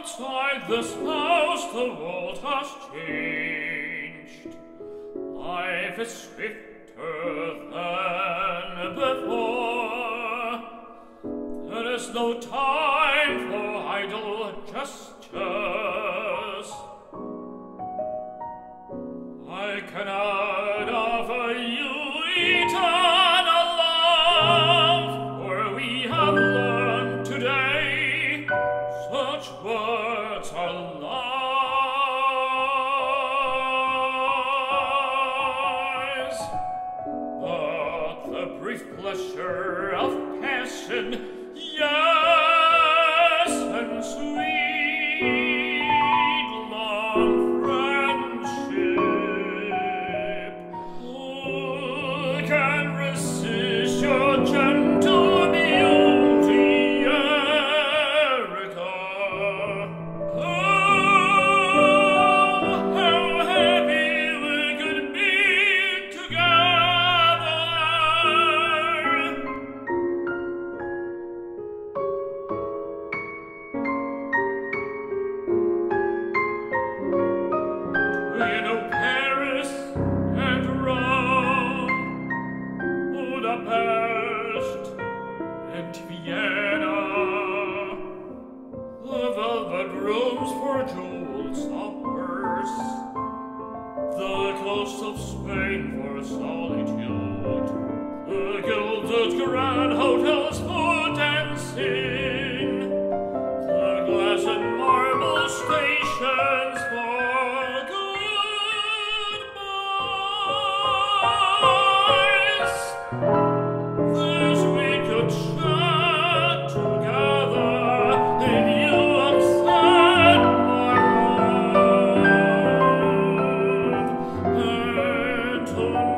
Outside this house the world has changed. Life is swifter than before. There is no time for idle gestures. I cannot offer you eternal brief pleasure of passion, yes, coast of Spain for solitude, the gilded grand hotels for dancing. Lord.